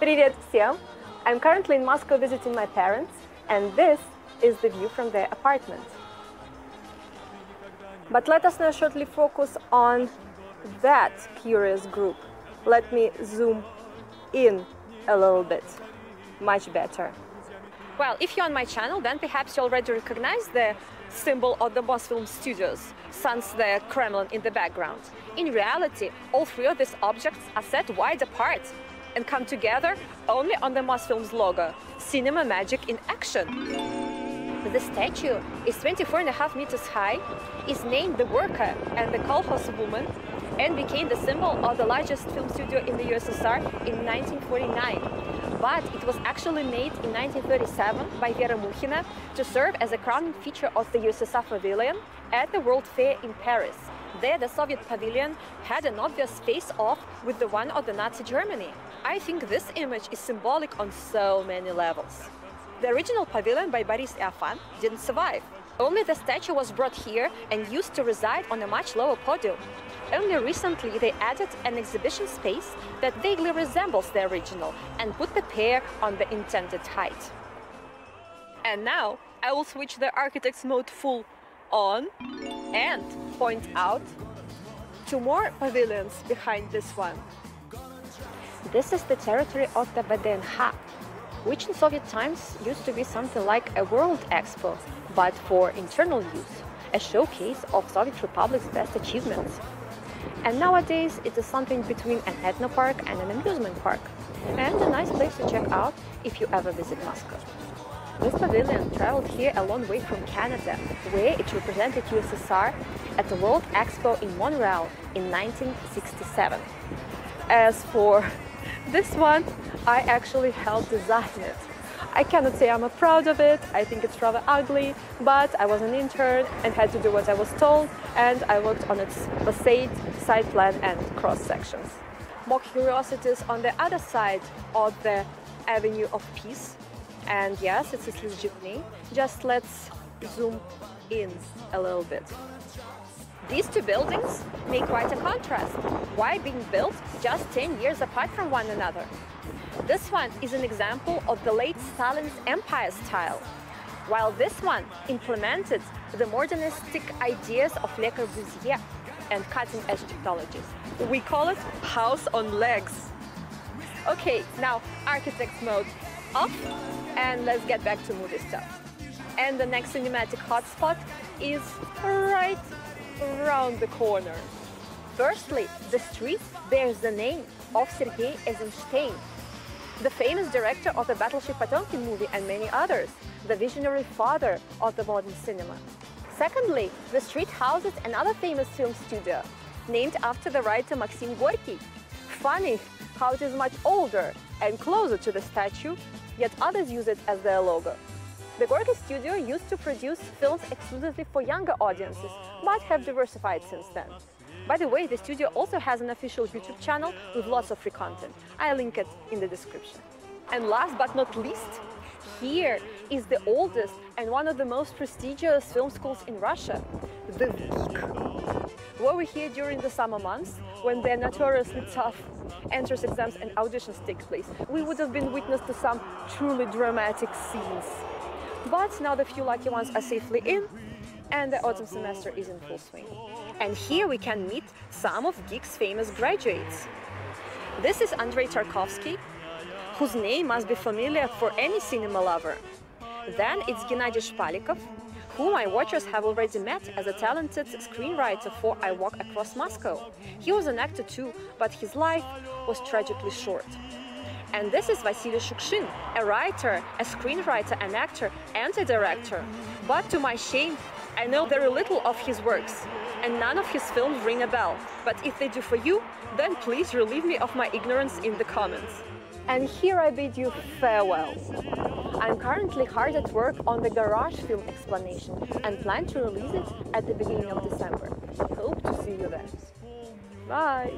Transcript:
Привет всем! I'm currently in Moscow visiting my parents and this is the view from their apartment. But let us now shortly focus on that curious group. Let me zoom in a little bit, much better. Well, if you're on my channel, then perhaps you already recognize the symbol of the Mosfilm Studios, sans the Kremlin in the background. In reality, all three of these objects are set wide apart and come together only on the Mosfilm's logo, Cinema Magic in Action. The statue is 24 and a half meters high, is named the worker and the kolkhoz woman, and became the symbol of the largest film studio in the USSR in 1949. But it was actually made in 1937 by Vera Mukhina to serve as a crowning feature of the USSR pavilion at the World Fair in Paris. There, the Soviet pavilion had an obvious face-off with the one of the Nazi Germany. I think this image is symbolic on so many levels. The original pavilion by Boris Iofan didn't survive. Only the statue was brought here and used to reside on a much lower podium. Only recently they added an exhibition space that vaguely resembles the original and put the pair on the intended height. And now I will switch the architect's mode full on and point out two more pavilions behind this one. This is the territory of the VDNKh, which in Soviet times used to be something like a world expo, but for internal use, a showcase of Soviet Republic's best achievements. And nowadays it is something between an ethno park and an amusement park, and a nice place to check out if you ever visit Moscow. This pavilion traveled here a long way from Canada, where it represented USSR at the World Expo in Montreal in 1967. As for this one, I actually helped design it. I cannot say I'm proud of it, I think it's rather ugly, but I was an intern and had to do what I was told and I worked on its facade, side plan and cross sections. More curiosities on the other side of the Avenue of Peace and yes, it's a Swiss jeepney. Just let's zoom in a little bit. These two buildings make quite a contrast. Why being built just 10 years apart from one another? This one is an example of the late Stalin's empire style, while this one implemented the modernistic ideas of Le Corbusier and cutting-edge technologies. We call it house on legs. Okay, now architect mode off and let's get back to movie stuff. And the next cinematic hotspot is right around the corner. Firstly, the street bears the name of Sergei Eisenstein, the famous director of the Battleship Potemkin movie and many others, the visionary father of the modern cinema. Secondly, the street houses another famous film studio, named after the writer Maxim Gorky. Funny how it is much older and closer to the statue, yet others use it as their logo. The Gorky studio used to produce films exclusively for younger audiences, but have diversified since then. By the way, the studio also has an official YouTube channel with lots of free content. I'll link it in the description. And last but not least, here is the oldest and one of the most prestigious film schools in Russia, the VGIK. Were we here during the summer months, when they're notoriously tough entrance exams and auditions take place, we would have been witness to some truly dramatic scenes. But now the few lucky ones are safely in and the autumn semester is in full swing. And here we can meet some of VGIK's famous graduates. This is Andrei Tarkovsky, whose name must be familiar for any cinema lover. Then it's Gennady Shpalikov, whom my watchers have already met as a talented screenwriter for I Walk Across Moscow. He was an actor too, but his life was tragically short. And this is Vasily Shukshin, a writer, a screenwriter, an actor, and a director. But to my shame, I know very little of his works, and none of his films ring a bell. But if they do for you, then please relieve me of my ignorance in the comments. And here I bid you farewell. I'm currently hard at work on the Garage film explanation and plan to release it at the beginning of December. Hope to see you then. Bye!